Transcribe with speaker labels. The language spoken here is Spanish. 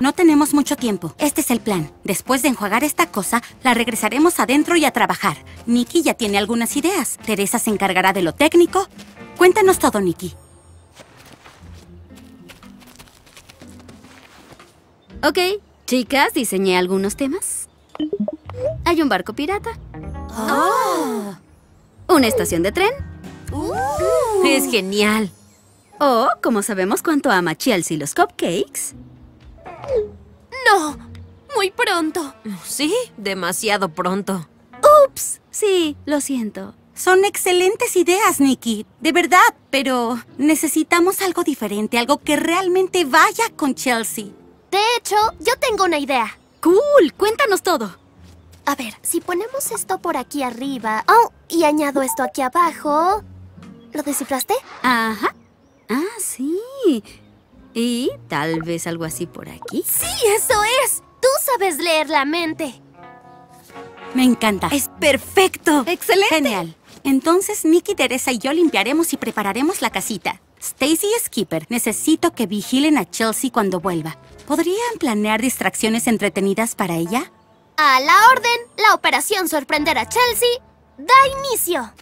Speaker 1: No tenemos mucho tiempo. Este es el plan. Después de enjuagar esta cosa, la regresaremos adentro y a trabajar. Nikki ya tiene algunas ideas. Teresa se encargará de lo técnico. Cuéntanos todo, Nikki.
Speaker 2: Ok, chicas, diseñé algunos temas. Hay un barco pirata. Una estación de tren.
Speaker 3: Es genial.
Speaker 2: O, como sabemos cuánto ama Chelsea los cupcakes,
Speaker 4: ¡No! Muy pronto.
Speaker 3: Sí, demasiado pronto.
Speaker 2: Ups, sí, lo siento.
Speaker 1: Son excelentes ideas, Nikki. De verdad. Pero necesitamos algo diferente, algo que realmente vaya con Chelsea.
Speaker 4: De hecho, yo tengo una idea.
Speaker 2: Cool, cuéntanos todo.
Speaker 4: A ver, si ponemos esto por aquí arriba... Oh, y añado esto aquí abajo... ¿Lo descifraste?
Speaker 2: Ajá. Ah, sí. Y tal vez algo así por aquí.
Speaker 4: ¡Sí, eso es! Tú sabes leer la mente.
Speaker 1: Me encanta.
Speaker 3: ¡Es perfecto!
Speaker 2: ¡Excelente!
Speaker 1: Genial. Entonces, Nikki, Teresa y yo limpiaremos y prepararemos la casita. Stacy y Skipper, necesito que vigilen a Chelsea cuando vuelva. ¿Podrían planear distracciones entretenidas para ella?
Speaker 4: A la orden, la operación sorprender a Chelsea da inicio.